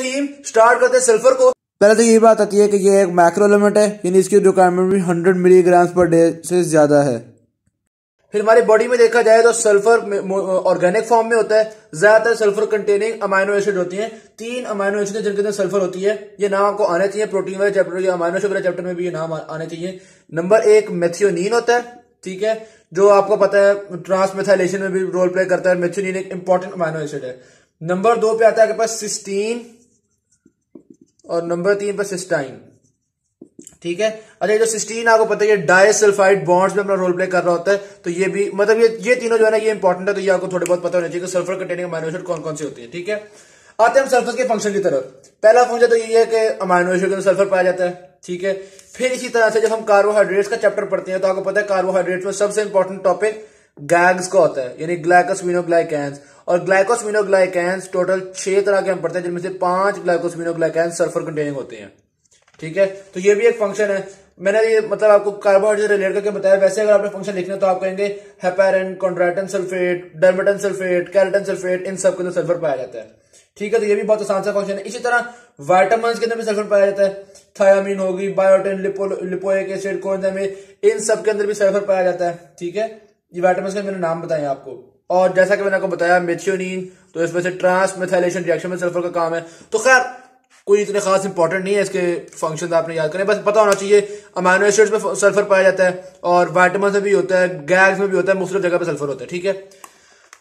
الرحیم سٹارٹ کرتے سلفر کو۔ پہلے تو یہ بات آتی ہے کہ یہ ایک مائکرو ایلیمنٹ ہے یعنی اس کی ریکوائرمنٹ بھی ہنڈریڈ ملی گرامز پر ڈے سے زیادہ ہے۔ پھر ہماری باڈی میں دیکھا جائے تو سلفر آرگینک فارم میں ہوتا ہے۔ زیادہ تر سلفر کنٹیننگ امائنو ایسڈ ہوتی ہیں۔ تین امائنو ایسڈ ہیں جن کے اندر سلفر ہوتی ہے۔ یہ نام آپ کو آنے چاہیے پروٹین والے چیپٹر یا امائنو ایسڈ والے چیپٹر میں بھی یہ نام آنے چاہیے۔ نمبر ایک میتھیونین ہوتا ہے ٹھیک ہے؟ جو آپ کو پتا ہے ٹرانس میتھائلیشن میں بھی رول پلے کرتا ہے۔ میتھیونین ایک امپورٹنٹ امائنو ایسڈ ہے۔ نمبر دو پہ آتا ہے کہ پاس سسٹین اور نمبر تین پہ سسٹائن۔ ٹھیک ہے؟ اچھا جو سسٹین آپ کو پتا ہے ڈائی سلفائڈ بانڈز میں اپنا رول پلے کر رہا ہوتا ہے، تو یہ بھی مطلب یہ تینوں جو ہے نا، یہ امپورٹنٹ ہے، تو یہ آپ کو تھوڑے بہت پتا ہونا چاہیے کہ سلفر کنٹیننگ امائنو ایسڈ کون کون سی ہوتی ہے ٹھیک ہے؟ آتے ہیں ہم سلفر کے فنکشن کی طرف۔ پہلا فنکشن تو یہ ہے کہ امائنو ایسڈ کے اندر سلفر پایا جاتا ہے، ٹھیک ہے؟ پھر اسی طرح سے جب ہم کاربوہائیڈریٹس کا چیپٹر پڑھتے ہیں، تو آپ کو پتا ہے کاربوہائیڈریٹس میں سب سے امپورٹنٹ ٹاپک گیگز کا ہوتا ہے یعنی گلائکوسمینو گلائکینز اور گلائکوسمینو گلائکینز ٹوٹل چھ طرح کے ہم پڑھتے ہیں، جن میں سے پانچ گلائکوسمینو گلائکینز سلفر کنٹیننگ ہوتے ہیں۔ ٹھیک ہے؟ تو یہ بھی ایک فنکشن ہے۔ میں نے یہ مطلب آپ کو کاربوہائیڈریٹ ریلیٹ کر کے بتایا، ویسے اگر آپ نے فنکشن لکھنا تو آپ کہیں گے heparin chondroitin sulphate dermatan sulphate keratan sulphate ان سب کے اندر سلفر پایا جاتا ہے۔ ٹھیک ہے؟ تو یہ بھی بہت آسان سا فنکشن ہے۔ اسی طرح وائٹامنس کے اندر بھی سلفر پایا جاتا ہے۔ تھایامین ہوگی بایوٹین لپوئک ایسڈ کو ان سب کے اندر بھی سلفر پایا جاتا ہے۔ ٹھیک ہے؟ یہ وائٹامنس کے میں نے نام بتائے آپ کو۔ اور جیسا کہ میں نے آپ کو بتایا میتھیونین تو اس میں سے ٹرانس میتھائلیشن ریاکشن میں سلفر کا کام ہے۔ تو خیر، کوئی اتنے خاص امپورٹنٹ نہیں ہے اس کے فنکشن آپ نے یاد کریں بس پتا ہونا چاہیے امائنو ایسڈ میں سلفر پایا جاتا ہے اور وائٹامنس میں بھی ہوتا ہے گیگز میں بھی ہوتا ہے، مختلف جگہ پہ سلفر ہوتا ہے، ٹھیک ہے؟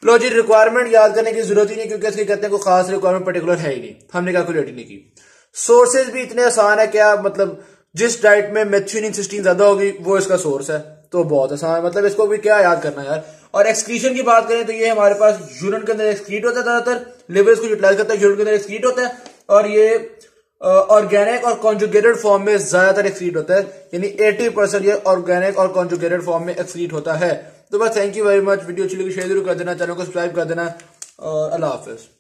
لو جی ریکوائرمنٹ یاد کرنے کی ضرورت ہی نہیں کیونکہ اس کے کہتے ہیں کوئی خاص ریکوائرمنٹ پرٹیکولر ہے ہی نہیں۔ ہم نے کیلکولیٹ ہی نہیں کی۔ سورسز بھی اتنے آسان ہے کیا مطلب جس ڈائٹ میں میتھیونین سسٹین زیادہ ہوگی، وہ اس کا سورس ہے۔ تو بہت آسان ہے۔ مطلب اس کو بھی کیا یاد کرنا یار۔ اور ایکسکریشن کی بات کریں تو یہ ہمارے پاس یورن کے اندر ایکسکریٹ ہوتا ہے زیادہ تر۔ لیور اس کو یوٹیلائز کرتا ہے یورن کے اندر ایکسکریٹ ہوتا ہے۔ اور یہ آرگینک اور کانجوگیٹڈ فارم میں زیادہ تر ایکسکریٹ ہوتا ہے۔ یعنی ایٹی پرسینٹ یہ آرگینک اور کانجوگیٹڈ فارم میں ایکسکریٹ ہوتا ہے۔ تو بس thank you very much video اچھی لگی، شیئر ضرور کر دینا، چینل کو سبسکرائب کر دینا۔ اور اللہ حافظ۔